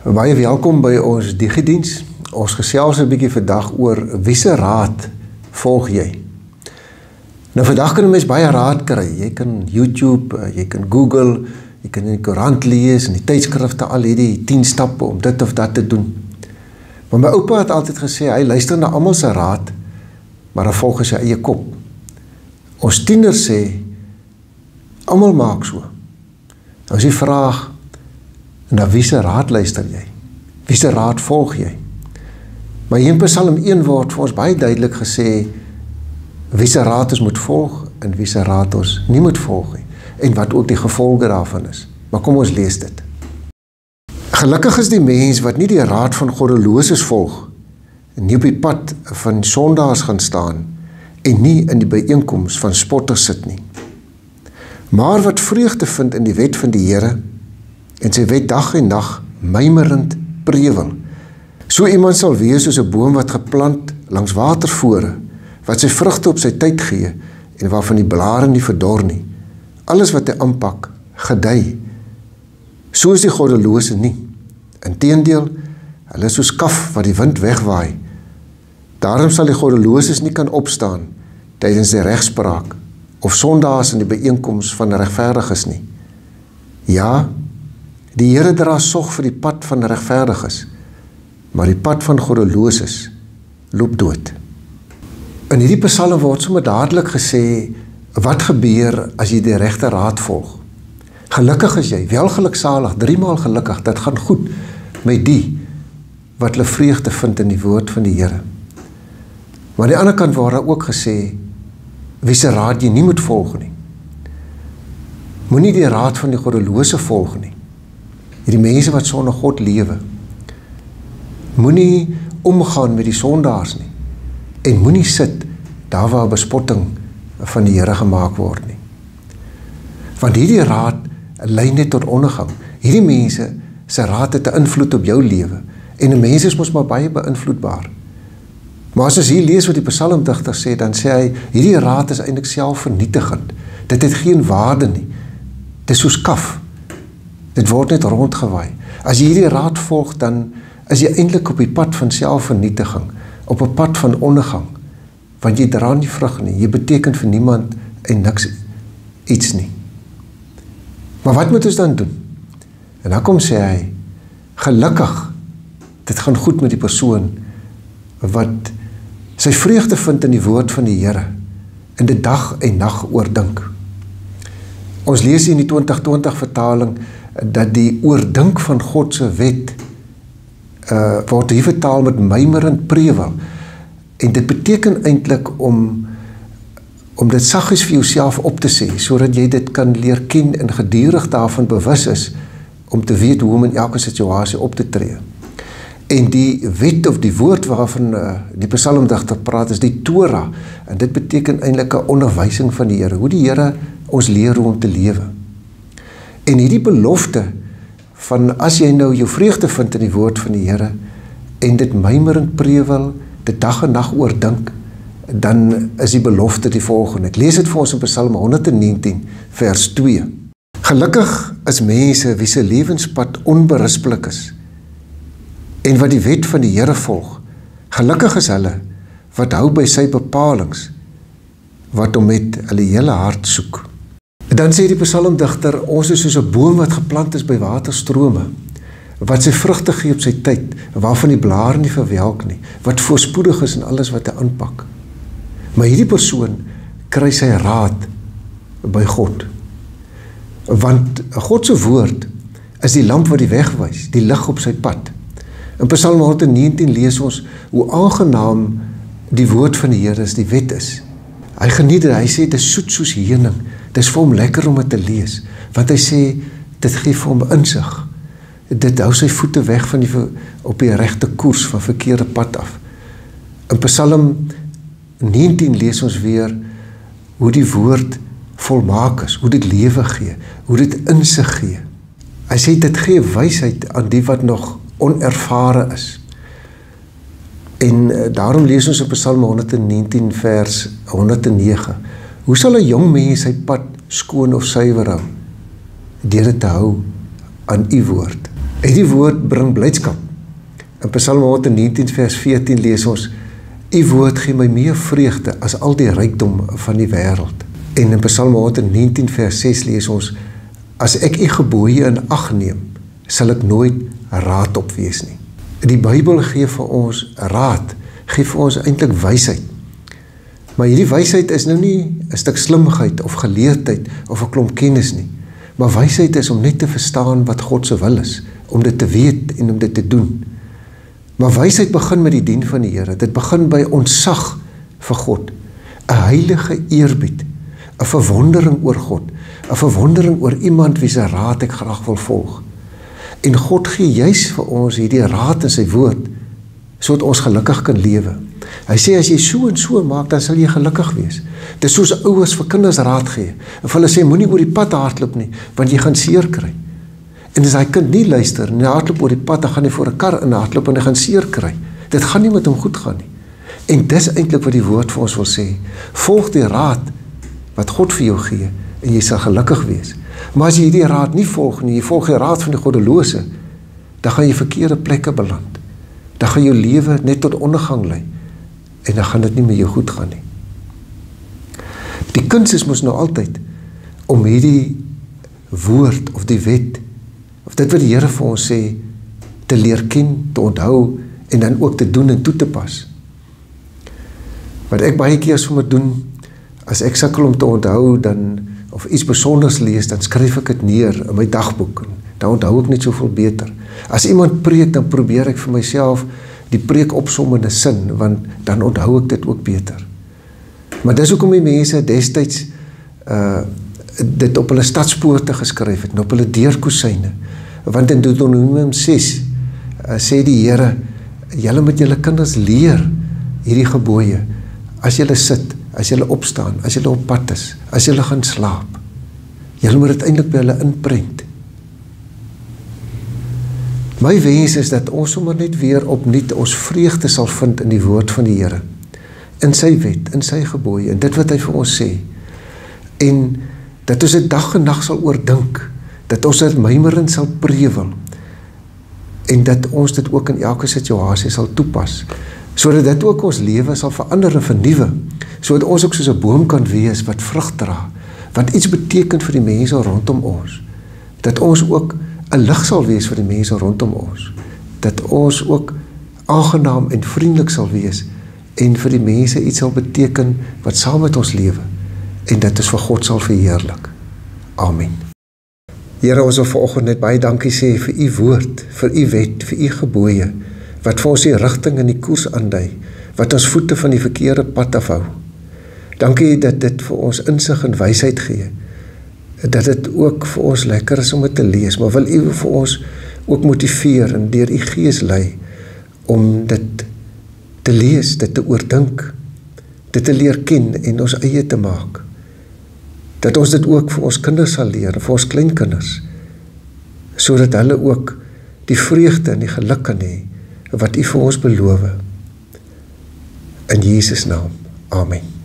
Baie welkom by ons digidiens. Ons gesels 'n bietjie vandag oor wie se raad volg jy? Nou vandag kan 'n mens baie raad kry. Jy kan YouTube, eh, jy kan Google, jy kan in die koerant lees en die tydskrifte al hierdie 10 stappe om dit of dat te doen. Maar my oupa het altyd gesê hy luister na almal se raad, maar hy volg sy eie kop. Ons tieners sê almal maak so. Nou is die vraag na wie se raad luister jy? Wie se raad volg jy? Maar hier in Psalm 1 word vir ons baie duidelik gesê wie se raad ons moet volg en wie se raad ons nie moet volg nie en wat ook die gevolge daarvan is. Maar kom ons lees dit. Gelukkig is die mens wat nie die raad van goddeloses volg en nie op die pad van sondaars gaan staan en nie in die byeenkoms van spotters sit nie. Maar wat vreugde vind in die wet van die Here en sy wet dag en nag mymerend prewel. So iemand sal wees soos 'n boom wat geplant langs watervore wat sy vrugte op sy tyd gee en waarvan die blare nie verdor nie. Alles wat hy aanpak, gedei. So is die goddelose nie. Inteendeel, hulle is soos kaf wat die wind wegwaai. Daarom sal die goddeloses nie kan opstaan tydens die regspraak of sondaars in die byeenkoms van regverdiges nie. Ja, die Here dra sorg vir die pad van regverdiges, maar die pad van goddeloses loop dood. In hierdie Psalm word sommer dadelik gesê wat gebeur as jy die regte raad volg. Gelukkig is jy, welgeluksalig, drie maal gelukkig, dit gaan goed met die wat hulle vreugde vind in die woord van die Here. Maar aan die ander kant word daar ook gesê wie se raad jy nie moet volg nie. Moenie die raad van die goddelose volg nie. Hierdie mense wat sonder God lewe. Moenie omgaan met die sondaars nie. En moenie sit daar waar bespotting van die Here gemaak word nie. Want hierdie raad lei net tot ondergang. Hierdie mense se raad het 'n invloed op jou lewe en 'n mens is mos maar baie beïnvloedbaar. Maar as ons hier lees wat die psalmdigter sê, dan sê hy hierdie raad is eintlik selfvernietigend. Dit het geen waarde nie. Dit is soos kaf. Dit word net rondgewaai. As jy hierdie raad volg, dan is jy eintlik op die pad van selfvernietiging, op 'n pad van ondergang. Want jy dra nie vrug nie. Jy beteken vir niemand en niks iets nie. Maar wat moet ons dan doen? En dan kom sê hy: "Gelukkig. Dit gaan goed met die persoon wat sy vreugde vind in die woord van die Here en dit dag en nag oordink. Ons lees in die 2020 vertaling dat die oordink van God se wet uh word hier vertaal met mymerend prewel. En dit beteken eintlik om om dit saggies vir jouself op te sê sodat jy dit kan leer ken en gedurig daarvan bewus is om te weet hoe om in elke situasie op te tree. En die wet of die woord waarvan uh, die psalmdigter praat is die Torah en dit beteken eintlik 'n onderwysing van die Here, hoe die Here ons leer hoe om te lewe. En hierdie belofte van as jy nou jou vreugde vind in die woord van die Here en dit mymerend prewel, dit dag en nag oordink, dan is die belofte die volgende. Ek lees dit vir ons in Psalm 119 vers 2. Gelukkig is mense wie se lewenspad onberispelik is en wat die wet van die Here volg. Gelukkig is hulle wat hou by sy bepalinge wat hom met hulle hele hart soek. Dan sê die psalmdigter, ons is soos 'n boom wat geplant is by waterstrome wat sy vrugte gee op sy tyd, waarvan die blare nie verwelk nie, wat voorspoedig is in alles wat hy aanpak. Maar hierdie persoon kry sy raad by God. Want God se woord is die lamp wat die weg wys, die lig op sy pad. In Psalm 119 lees ons hoe aangenaam die woord van die Here is, die wet is. Hy geniet dit. Hy sê dit is soet soos heuning. Dit is vir hom lekker om dit te lees, want hy sê dit gee vir hom insig. Dit hou sy voete weg van die op die regte koers van verkeerde pad af. In Psalm 19 lees ons weer hoe die woord volmaak is, hoe dit lewe gee, hoe dit insig gee. Hy sê dit gee wysheid aan die wat nog onervare is. En uh, daarom lees ons op Psalm 119 vers 109. Hoe sal 'n jong mens sy pad skoon of suiwer hou? Deur dit te hou aan u woord. En die woord bring blydskap. In Psalm 119 vers 14 lees ons: U woord gee my meer vreugde as al die rykdom van die wêreld. En in Psalm 119 vers 6 lees ons: As ek u gebooie in ag neem, sal ek nooit raad op wees nie. Die Bybel gee vir ons raad, gee vir ons eintlik wysheid. Maar hierdie wysheid is nou nie 'n stuk slimheid of geleerdheid of 'n klomp kennis nie. Maar wysheid is om net te verstaan wat God se wil is, om dit te weet en om dit te doen. Maar wysheid begin met die dien van die Here. Dit begin by ontsag vir God, 'n heilige eerbied, 'n verwondering oor God, 'n verwondering oor iemand wie se raad ek graag wil volg. En God gee juis vir ons hierdie raad in sy woord sodat ons gelukkig kan lewe. Hy sê as jy so en so maak, dan sal jy gelukkig wees. Dis soos ouers vir kinders raad gee. En hulle sê moenie oor die pad hardloop nie, want jy gaan seer kry. En as hy kind nie luister en hy hardloop oor die pad, dan gaan hy voor 'n kar in hardloop en hy gaan seer kry. Dit gaan nie met hom goed gaan nie. En dis eintlik wat die woord vir ons wil sê. Volg die raad wat God vir jou gee en jy sal gelukkig wees. Maar as jy hierdie raad nie volg nie, jy volg die raad van die goddelose, dan gaan jy verkeerde plekke beland. Dan gaan jou lewe net tot ondergang lei en dan gaan dit nie met jou goed gaan nie. Die kuns is mos nou altyd om hierdie woord of die wet of dit wat die Here vir ons sê te leer ken, te onthou en dan ook te doen en toe te pas. Wat ek baie keer sommer doen as ek sukkel om te onthou dan of iets besonders lees, dan skryf ek dit neer in my dagboek en dan onthou ek net soveel beter. As iemand preek, dan probeer ek vir myself die preek opsom in 'n sin, want dan onthou ek dit ook beter. Maar dis hoekom die mense destyds uh dit op hulle stadspoorte geskryf het, op hulle deurkusyne. Want in Deuteronomium 6 uh, sê die Here, julle moet julle kinders leer hierdie gebooie as julle sit as jy opstaan, as jy op pad is, as jy gaan slaap. Jy moet dit eintlik by hulle inprent. My wens is dat ons sommer net weer opnuut ons vreugde sal vind in die woord van die Here. In sy wet, in sy gebooie, en dit wat hy vir ons sê. En dat ons dit dag en nag sal oordink, dat ons dit mymerend sal prewel en dat ons dit ook in elke situasie sal toepas sodat dit ook ons lewe sal verander en vernuwe sodat ons ook soos 'n boom kan wees wat vrug dra wat iets beteken vir die mense rondom ons dat ons ook 'n lig sal wees vir die mense rondom ons dat ons ook aangenaam en vriendelik sal wees en vir die mense iets sal beteken wat saam met ons lewe en dit is vir God sal verheerlik. Amen. Here ons wil vanoggend net baie dankie sê vir u woord vir u wet vir u gebooie wat vir ons die rigting en die koers aandui wat ons voete van die verkeerde pad afhou Dankie dat dit vir ons insig en wysheid gee. Dat dit ook vir ons lekker is om dit te lees, maar wil U vir ons ook motiveer en deur U Gees lei om dit te lees, dit te oordink, dit te leer ken en ons eie te maak. Dat ons dit ook vir ons kinders sal leer, vir ons kleinkinders, sodat hulle ook die vreugde en die geluk kan hê wat U vir ons beloof. In Jesus naam. Amen.